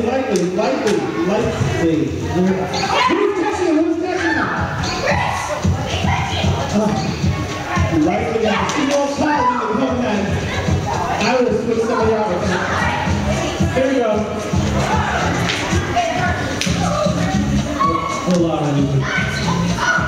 lightly, lightly, lightly, lightly. Who's touching? Who's touching? Uh, lightly, see. I would have somebody out. Here we go. Hold on,